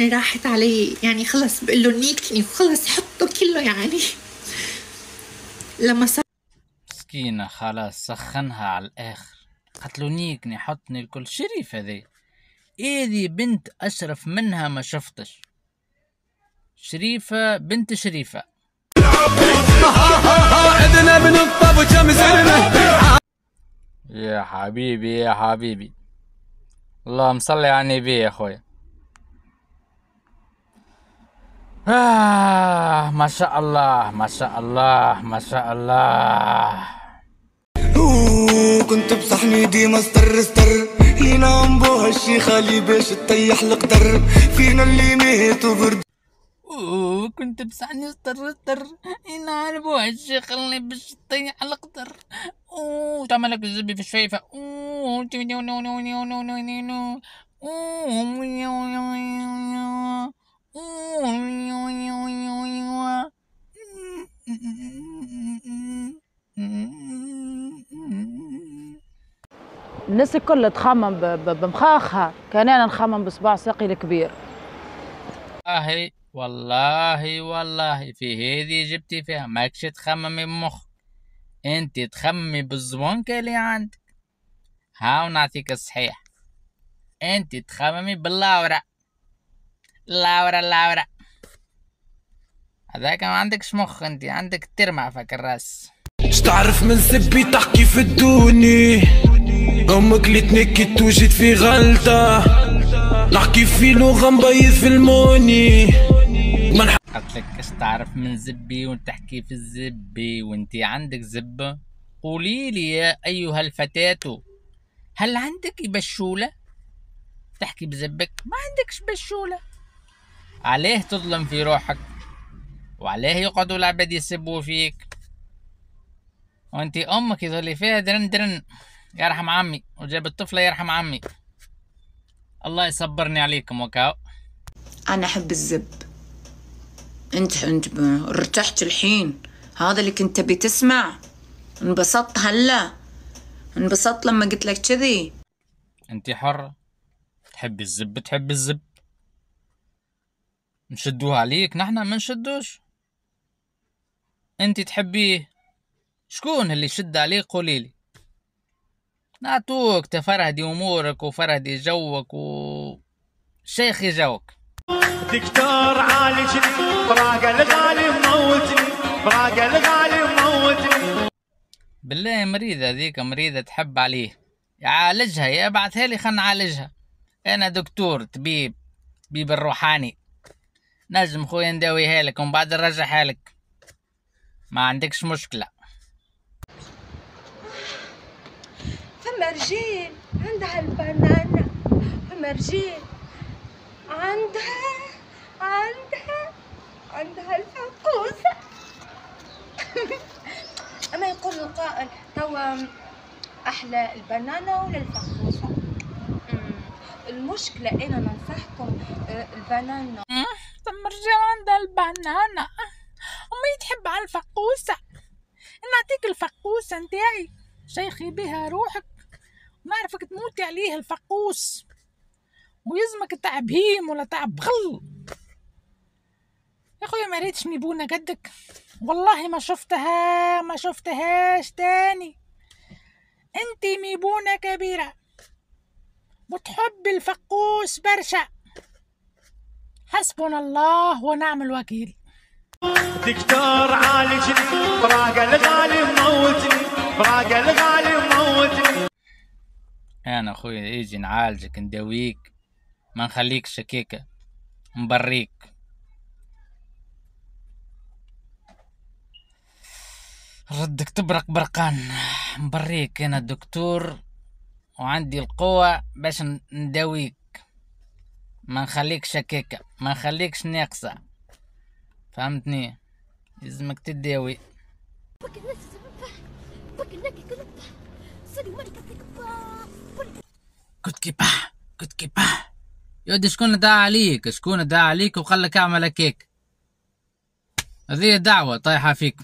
يعني راحت علي يعني خلص بقول له نيكني وخلص حطه كله يعني. لما صار مسكينة خلاص سخنها على الآخر. قتلونيكني حطني الكل. شريف هذي إيه دي بنت أشرف منها ما شفتش. شريفة بنت شريفة. يا حبيبي يا حبيبي. اللهم صل على النبي يا أخويا. Ah, Masya Allah, Masya Allah, Masya الله كنت بصحني ديما ستر ستر. ينامبو هالشي خالي باش تطيح القدر فينا اللي ميت وبرد كنت بصحني ستر ستر. ينعربو هالشي خالي باش تطيح القدر أوه تعملك الزبي في الشفيفة أوه الناس الكل تخمم بمخاخها. كان أنا نخمم بصباع ساقي الكبير. والله والله والله في هذه جبتي فيها ماكش تخممي بمخ. أنت تخممي بالزبونكة اللي عندك. هاو نعطيك الصحيح. أنت تخممي باللاورة لاورة لاورة هذاك ما عندكش مخ أنت عندك ترمع فك الراس. تعرف من سبي تحكي في الدوني. أمك اللي تنكت وجيت في غلطة. نحكي في لغة مبيض في الموني. قلت لك إيش تعرف من زبي وتحكي في الزبي. وانت عندك زبة قولي لي يا أيها الفتاة هل عندك بشولة؟ تحكي بزبك ما عندكش بشولة. عليه تظلم في روحك وعليه يقعدوا العباد يسبوا فيك. وانت أمك يظلي فيها درن درن يرحم عمي وجاب الطفلة يرحم عمي. الله يصبرني عليكم وكاو. أنا أحب الزب. أنت ب- ارتحت الحين. هذا اللي كنت تبي تسمع. انبسطت هلا. انبسطت لما قلت لك كذي. أنت حرة. تحبي الزب تحبي الزب. نشدوها عليك نحنا ما نشدوش. انت تحبيه شكون اللي يشد عليك؟ قوليلي نعطوك تفرهدي أمورك وفرهدي جوك و شيخي جوك. دكتور عالجني براقة الغالي موتني براقة الغالي موتني بالله مريضة ذيك مريضة تحب عليه. يعالجها يا ابعثها لي خلنا نعالجها. أنا دكتور طبيب طبيب الروحاني. نجم خويا نداويها لك ومن بعد نرجعها لك ما عندكش مشكلة. فما رجال عندها البنانة فما رجال عندها عندها عندها الفقوسة أما يقول القائل توا أحلى البنانة ولا الفقوسة أمم، المشكلة أنا ننصحكم آه، البنانة. البنانة أمي تحب على الفقوسة. نعطيك الفقوسة نتاعي. شيخي بها روحك. ونعرفك تموتي عليه الفقوس. ويزمك تاع بهيم ولا تاع بغل يا خويا ما ريتش ميبونة قدك. والله ما شفتها ما شفتهاش تاني. أنتي ميبونة كبيرة. وتحب الفقوس برشا. حسبنا الله ونعم الوكيل. دكتور عالجني براقة الغالي موتني براقة الغالي موتني أنا اخويا يجي نعالجك نداويك ما نخليك شكيكة نبريك. ردك تبرق برقان نبريك أنا الدكتور وعندي القوة باش نداويك ما نخليك شكيكة ما نخليكش ناقصة. فهمتني؟ لازمك تداوي. كنت كيباه كنت كيباه. يودي شكون دعا عليك؟ شكون دعا عليك وقال لك أعمل هكاك. هذه دعوة طايحة فيك